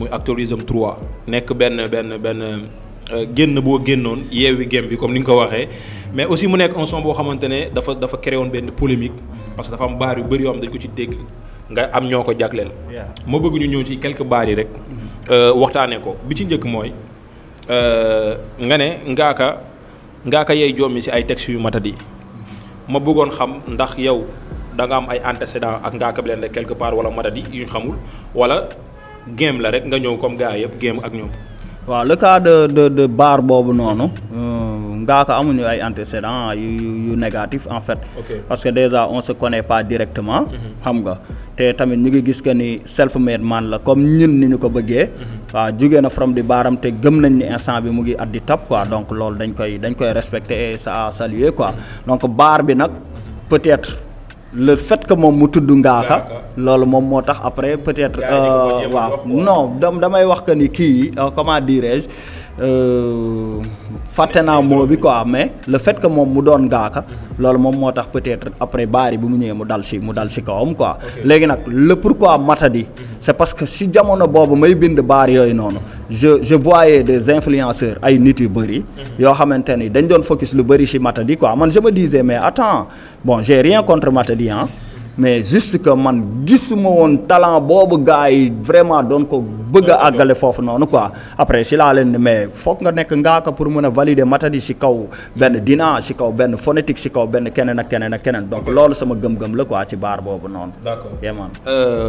muy Actorism 3 nekk benn benn benn euh, génn boo génnoon yeewi game bi comme ni nga ko waxee. Mais aussi mu nekk un son boo xamante ne dafa dafa créé woon benn polémique parce que dafa am baar yu bëri yoo xam dañ ko ci dégg nga am ñoo ko jagleel. ma bëgg ñu ñëw ci quelques baar yi rek. euh, waxtaanee ko. Bi ci njëkk mooy euh, nga ne ngaaka ngaaka yey joomi si ay textes yu matadi ma bëggoon xam ndax yow da nga am ay antécédents ak ngaaka Blindé quelque part wala matadi yu ñu xamul wala game la rek nga ñëw comme gars yëpp game ak ñoom. waaw le cas de de de baar boobu noonu ngaaka amuñu ay antécédents yu yu yu négatif en fait. Parce que déjà on se connaît pas directement. xam nga te tamit ñu ngi gis que ni self made man la comme ñun ni ñu ko bëggee. waaw jugee na from di baaram te gëm nañ ni instant bi mu ngi at di top quoi donc loolu dañ koy dañ koy respecter et ça saluer quoi donc baar bi nag peut-être le fait que moom mu tudd ngaaka. Loolu moom moo tax après peut-être. A waaw. non dam damay wax que ni kii euh, comment dirais-je euh, fàtte naa moo bi quoi mais le fait que moom mu doon ngaaka loolu moom moo tax peut-être après baari bi mu ñëwee mu dal si mu dal si kawam quoi. Léegi nag le pourquoi matadi c'est parce que si jamono boobu may bind baar yooyu noonu je je voyais des influenceurs ay nit yu bëri yoo xamante ni dañ doon focus lu bëri si matadi quoi. Man je me disais mais attends bon j'ai rien contre matadi hein mais juste que man gisuma woon talent boobu gars yi vraiment doon ko bëgg a àggale foofu noonu quoi. Après si laa leen mais foog nga nekk ngaaka pour mën a valider matadi si kaw benn dina si kaw benn phonétique si kaw benn keneen ak keneen ak keneen. Donc loolu sama gëm-gëm la quoi ci baar boobu noonu. d'accord. Yeah man. Euh,